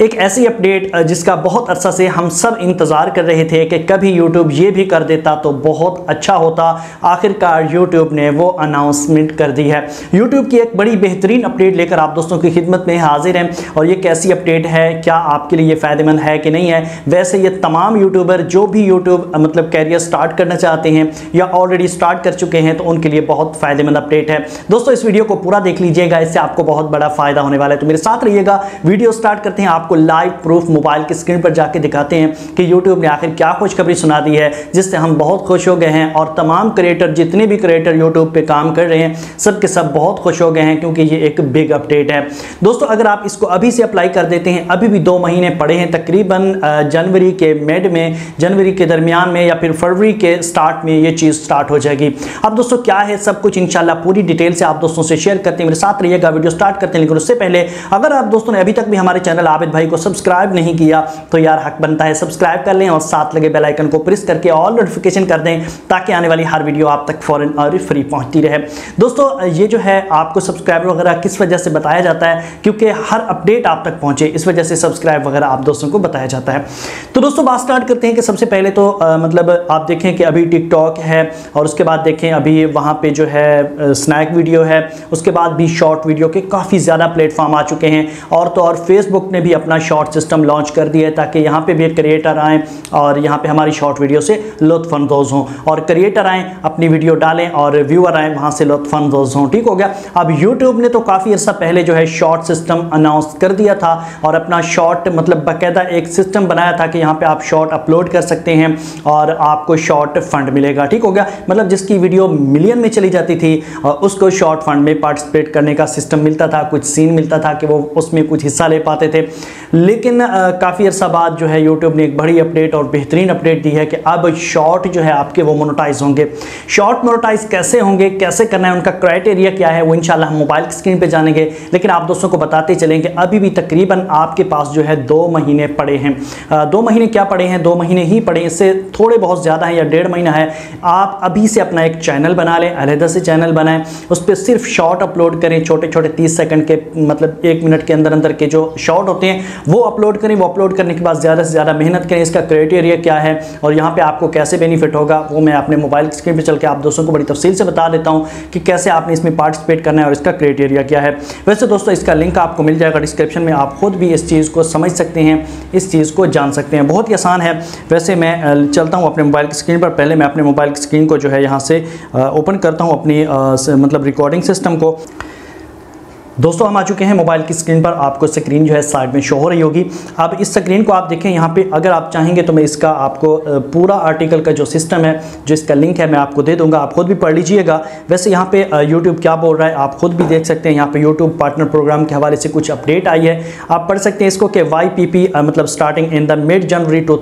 एक ऐसी अपडेट जिसका बहुत अरसा से हम सब इंतज़ार कर रहे थे कि कभी यूट्यूब ये भी कर देता तो बहुत अच्छा होता। आखिरकार यूट्यूब ने वो अनाउंसमेंट कर दी है। यूट्यूब की एक बड़ी बेहतरीन अपडेट लेकर आप दोस्तों की खिदमत में हाजिर हैं और ये कैसी अपडेट है, क्या आपके लिए फ़ायदेमंद है कि नहीं है? वैसे ये तमाम यूट्यूबर जो भी यूट्यूब मतलब कैरियर स्टार्ट करना चाहते हैं या ऑलरेडी स्टार्ट कर चुके हैं तो उनके लिए बहुत फ़ायदेमंद अपडेट है। दोस्तों, इस वीडियो को पूरा देख लीजिएगा, इससे आपको बहुत बड़ा फ़ायदा होने वाला है। तो मेरे साथ रहिएगा वीडियो स्टार्ट करते हैं, आपको आपको लाइव प्रूफ मोबाइल की स्क्रीन पर जाके दिखाते हैं कि यूट्यूब ने आखिर क्या खुशखबरी सुना दी है, जिससे हम बहुत खुश हो गए हैं और तमाम क्रिएटर जितने भी क्रिएटर यूट्यूब पे काम कर रहे हैं सब के सब बहुत खुश हो गए हैं क्योंकि ये एक बिग अपडेट है। दोस्तों, अगर आप इसको अभी से अप्लाई कर देते हैं, अभी भी दो महीने पड़े हैं तकरीबन जनवरी के मिड में, जनवरी के दरमियान में या फिर फरवरी के स्टार्ट में ये चीज़ स्टार्ट हो जाएगी। अब दोस्तों, क्या है सब कुछ? इंशाल्लाह पूरी डिटेल से आप दोस्तों से शेयर करते हैं। मेरे साथ रहिएगा, वीडियो स्टार्ट करते हैं, लेकिन उससे पहले अगर आप दोस्तों ने अभी तक भी हमारे चैनल आबिद को सब्सक्राइब नहीं किया तो यार हक बनता है सब्सक्राइब कर लें और साथ लगे बेल आइकन को प्रेस करके ऑल नोटिफिकेशन कर दें, ताकि आने वाली हर वीडियो आप तक फ़ौरन और फ्री पहुँचती रहे। दोस्तों, ये जो है आपको सब्सक्राइब वगैरह किस वजह से बताया जाता है? क्योंकि हर अपडेट आप तक पहुँचे, इस वजह से सब्सक्राइब वगैरह आप दोस्तों को बताया जाता है। तो दोस्तों, बात स्टार्ट करते हैं कि सबसे पहले तो मतलब आप देखें कि अभी टिकटॉक है, और उसके बाद देखें अभी वहाँ पे जो है स्नैक वीडियो है, उसके बाद भी शॉर्ट वीडियो के काफ़ी ज़्यादा प्लेटफॉर्म आ चुके हैं, और तो और फेसबुक ने भी अपना शॉर्ट सिस्टम लॉन्च कर दिया है ताकि यहाँ पे भी क्रिएटर आएँ और यहाँ पे हमारी शॉर्ट वीडियो से लुत्फानंदोज़ हों। और क्रिएटर आएँ, अपनी वीडियो डालें और व्यूअर आएँ, वहाँ से लुत्फानंदोज़ हों, ठीक हो गया? अब यूट्यूब ने तो काफ़ी अर्सा पहले जो है शॉर्ट सिस्टम अनाउंस कर दिया था और अपना शॉर्ट मतलब बाकायदा एक सिस्टम बनाया था कि यहाँ पर आप शॉर्ट अपलोड कर सकते हैं और आपको शॉर्ट फंड मिलेगा, ठीक हो गया? मतलब जिसकी वीडियो मिलियन में चली जाती थी उसको शॉर्ट फंड में पार्टिसिपेट करने का सिस्टम मिलता था, कुछ सीन मिलता था कि वो उसमें कुछ हिस्सा ले पाते थे। लेकिन काफ़ी अर्सा बाद जो है यूट्यूब ने एक बड़ी अपडेट और बेहतरीन अपडेट दी है कि अब शॉर्ट जो है आपके वो मोनोटाइज होंगे। शॉर्ट मोनोटाइज कैसे होंगे, कैसे करना है, उनका क्राइटेरिया क्या है, वो इंशाल्लाह हम मोबाइल की स्क्रीन पे जानेंगे। लेकिन आप दोस्तों को बताते चलेंगे अभी भी तकरीबन आपके पास जो है दो महीने पड़े हैं। दो महीने क्या पड़े हैं? दो महीने ही पड़े इससे थोड़े बहुत ज़्यादा हैं या डेढ़ महीना है। आप अभी से अपना एक चैनल बना लें, अलहदा से चैनल बनाएँ, उस पर सिर्फ़ शॉर्ट अपलोड करें छोटे छोटे तीस सेकंड के मतलब एक मिनट के अंदर अंदर के जो शॉर्ट होते हैं वो अपलोड करें, वो अपलोड करने के बाद ज़्यादा से ज़्यादा मेहनत करें, इसका क्राइटेरिया क्या है और यहाँ पर आपको कैसे बेनिफिट होगा, वो मैं अपने मोबाइल स्क्रीन पर चल के आप दोस्तों को बड़ी तफसील से बता देता हूँ कि कैसे आपने इसमें पार्टिसिपेट करना है और इसका क्राइटेरिया क्या है। वैसे दोस्तों, इसका लिंक आपको मिल जाएगा डिस्क्रिप्शन में, आप खुद भी इस चीज़ को समझ सकते हैं, इस चीज़ को जान सकते हैं। बहुत ही आसान है। वैसे मैं चलता हूँ अपने मोबाइल स्क्रीन पर। पहले मैं अपने मोबाइल स्क्रीन को जो है यहाँ से ओपन करता हूँ अपनी मतलब रिकॉर्डिंग सिस्टम को। दोस्तों, हम आ चुके हैं मोबाइल की स्क्रीन पर। आपको स्क्रीन जो है साइड में शो हो रही होगी। अब इस स्क्रीन को आप देखें, यहाँ पे अगर आप चाहेंगे तो मैं इसका आपको पूरा आर्टिकल का जो सिस्टम है, जो इसका लिंक है, मैं आपको दे दूँगा। आप खुद भी पढ़ लीजिएगा। वैसे यहाँ पे यूट्यूब क्या बोल रहा है, आप खुद भी देख सकते हैं। यहाँ पे यूट्यूब पार्टनर प्रोग्राम के हवाले से कुछ अपडेट आई है। आप पढ़ सकते हैं इसको कि वाई मतलब starting in the mid January to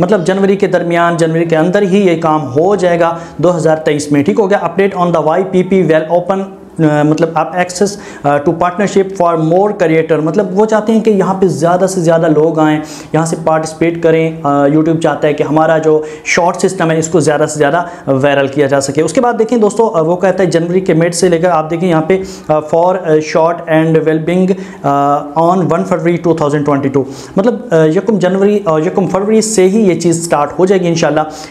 मतलब जनवरी के दरमियान, जनवरी के अंदर ही ये काम हो जाएगा। दो हज़ार तेईस में, ठीक हो गया। Update on the Y well open मतलब आप access to partnership for more creator मतलब वो चाहते हैं कि यहाँ पे ज़्यादा से ज़्यादा लोग आएँ, यहाँ से पार्टिसिपेट करें। यूट्यूब चाहता है कि हमारा जो शॉर्ट सिस्टम है, इसको ज़्यादा से ज़्यादा वायरल किया जा सके। उसके बाद देखें दोस्तों वो कहता है जनवरी के मिड से लेकर, आप देखें यहाँ पे for short and wellbeing on one February two मतलब यकम जनवरी यकम फरवरी से ही ये चीज़ स्टार्ट हो जाएगी इन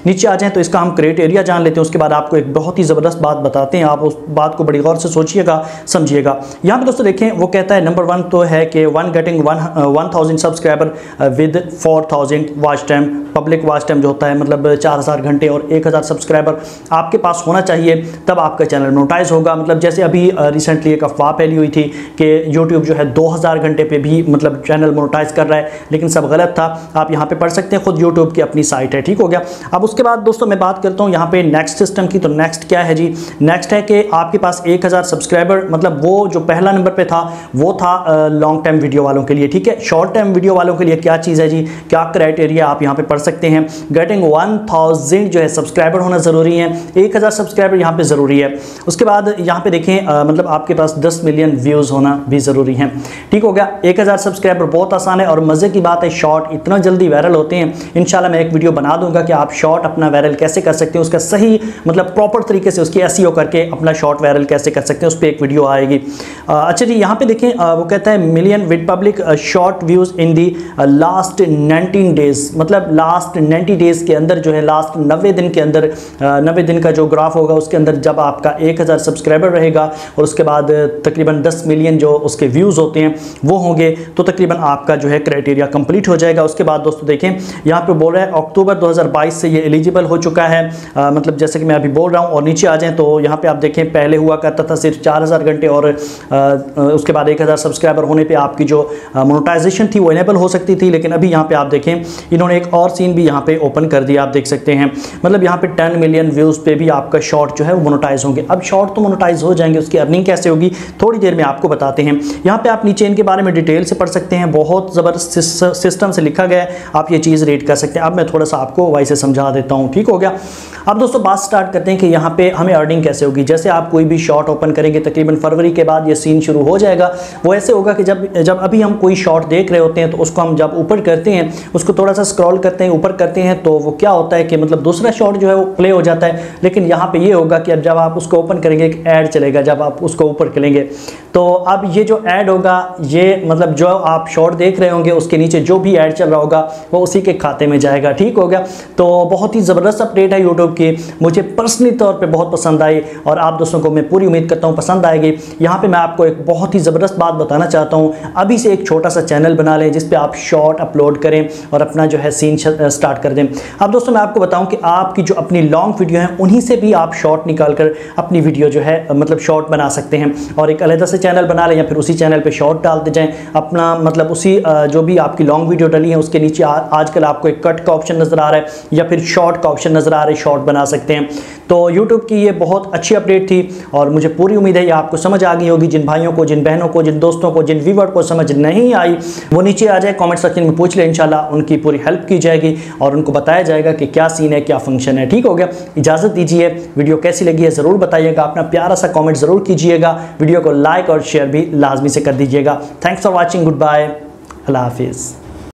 नीचे आ जाएँ तो इसका हम क्राइटेरिया जान लेते हैं। उसके बाद आपको एक बहुत ही ज़बरदस्त बात बताते हैं। आप उस बात को बड़ी गौर से सोचिएगा, समझिएगा। यहाँ पे दोस्तों देखें, वो कहता है नंबर वन तो है कि one getting one one thousand subscriber with four thousand watch time public watch time जो होता है मतलब चार हज़ार घंटे और एक हज़ार सब्सक्राइबर आपके पास होना चाहिए, तब आपका चैनल मोटाइज होगा। मतलब जैसे अभी रिसेंटली एक अफवाह फैली हुई थी कि यूट्यूब जो है दो हज़ार घंटे पर भी मतलब चैनल मोटाइज कर रहा है, लेकिन सब गलत था। आप यहाँ पर पढ़ सकते हैं, खुद यूट्यूब की अपनी साइट है, ठीक हो गया। अब उसके बाद दोस्तों मैं बात करता हूँ यहाँ पे नेक्स्ट सिस्टम की तो नेक्स्ट क्या है जी? नेक्स्ट है कि आपके पास एक हज़ार सब्सक्राइबर मतलब वो जो पहला नंबर पे था, वो था लॉन्ग टाइम वीडियो वालों के लिए, ठीक है? शॉर्ट टाइम वीडियो वालों के लिए क्या चीज़ है जी? क्या क्राइटेरिया आप यहाँ पे पढ़ सकते हैं? गेटिंग वन थाउज़ेंड जो है सब्सक्राइबर होना ज़रूरी है, एक हज़ार सब्सक्राइबर यहाँ पे ज़रूरी है। उसके बाद यहाँ पे देखें मतलब आपके पास दस मिलियन व्यूज़ होना भी ज़रूरी है। ठीक हो गया? एक हज़ार सब्सक्राइबर बहुत आसान है और मज़े की बात है शॉर्ट इतना जल्दी वायरल होते हैं। इन मैं एक वीडियो बना दूँगा कि आप शॉर्ट अपना वायरल कैसे कर सकते हैं, उसका सही मतलब प्रॉपर तरीके से उसकी एस करके अपना शॉर्ट वायरल कैसे कर सकते सकते हैं, उस पर एक वीडियो आएगी। अच्छा जी, यहाँ पे देखें वो कहता है, million with public short views in the last 19 days. मतलब लास्ट 90 डेज़ के अंदर जो है, लास्ट नब्बे दिन के अंदर नब्बे दिन का जो ग्राफ होगा, उसके अंदर जब आपका 1000 सब्सक्राइबर रहेगा और उसके बाद तकरीबन 10 मिलियन जो उसके व्यूज़ होते हैं, वो होंगे तो तकरीबन आपका जो है क्राइटेरिया कंप्लीट हो जाएगा। उसके बाद दोस्तों देखें, यहाँ पे बोल रहा है, अक्टूबर 2022 से ये एलिजिबल हो चुका है। मतलब जैसे कि मैं अभी बोल रहा हूँ, और नीचे आ जाएँ तो यहाँ पर आप देखें, पहले हुआ करता था सिर्फ़ चार हज़ार घंटे और उसके बाद एक हज़ार सब्सक्राइबर होने पर आपकी जो मोनोटाइजेशन थी वो इनेबल हो सकती थी, लेकिन अभी यहाँ पे आप देखें, इन्होंने एक और सीन भी यहाँ पे ओपन कर दिया, आप देख सकते हैं। मतलब यहाँ पर टेन मिलियन व्यूज़ पे भी आपका शॉर्ट जो है वो मोनोटाइज होंगे। अब शॉर्ट तो मोनोटाइज हो जाएँगे, उसकी अर्निंग कैसे होगी, थोड़ी देर में आपको बताते हैं। यहाँ पे आप नीचे इनके बारे में डिटेल से पढ़ सकते हैं, बहुत ज़बरदस्त सिस्टम से लिखा गया है, आप ये चीज़ रेड कर सकते हैं। अब मैं थोड़ा सा आपको वैसे समझा देता हूँ, ठीक हो गया? अब दोस्तों बात स्टार्ट करते हैं कि यहाँ पे हमें अर्निंग कैसे होगी। जैसे आप कोई भी शॉर्ट ओपन करेंगे, तकरीबन फरवरी के बाद ये सीन शुरू हो जाएगा। वो ऐसे होगा कि जब जब अभी हम कोई शॉर्ट देख रहे होते हैं तो उसको हम जब ऊपर करते हैं, उसको थोड़ा सा स्क्रॉल करते हैं, ऊपर करते हैं तो वो क्या होता है कि मतलब दूसरा शॉट जो है वो प्ले हो जाता है। लेकिन यहाँ पर ये होगा कि अब जब आप उसको ओपन करेंगे, एक ऐड चलेगा, जब आप उसको ऊपर करेंगे। तो अब ये जो ऐड होगा, ये मतलब जो आप शॉर्ट देख रहे होंगे, उसके नीचे जो भी ऐड चल रहा होगा, वो उसी के खाते में जाएगा। ठीक हो गया? तो बहुत ही ज़बरदस्त अपडेट है यूट्यूब की। मुझे पर्सनली तौर पर बहुत पसंद आई, और आप दोस्तों को मैं पूरी उम्मीद करता हूँ, पसंद आएगी। यहाँ पर मैं आपको एक बहुत ही ज़बरदस्त बात बताना चाहता हूँ। अभी से एक छोटा सा चैनल बना लें, जिस पर आप शॉर्ट अपलोड करें और अपना जो है सीन स्टार्ट कर दें। अब दोस्तों, मैं आपको बताऊँ कि आपकी जो अपनी लॉन्ग वीडियो है, उन्हीं से भी आप शॉर्ट निकाल कर अपनी वीडियो जो है मतलब शॉर्ट बना सकते हैं। और एक अलहदा से चैनल बना लें या फिर उसी चैनल पर शॉर्ट डालते जाएँ। अपना मतलब उसी जो भी आपकी लॉन्ग वीडियो डली है, उसके नीचे आजकल आपको एक कट का ऑप्शन नज़र आ रहा है या फिर शॉर्ट का ऑप्शन नज़र आ रहा है शॉर्ट बना सकते हैं। तो यूट्यूब की ये बहुत अच्छी अपडेट थी और मुझे पूरी उम्मीद है ये आपको समझ आ गई होगी। जिन भाइयों को, जिन बहनों को, जिन दोस्तों को, जिन व्यूवर को समझ नहीं आई, वो नीचे आ जाए कॉमेंट सेक्शन में पूछ ले, इंशाल्लाह उनकी पूरी हेल्प की जाएगी और उनको बताया जाएगा कि क्या सीन है, क्या फ़ंक्शन है। ठीक हो गया? इजाज़त दीजिए। वीडियो कैसी लगी है ज़रूर बताइएगा। अपना प्यारा सा कॉमेंट ज़रूर कीजिएगा। वीडियो को लाइक और शेयर भी लाजमी से कर दीजिएगा। Thanks for watching good bye अल्लाह हाफिज़।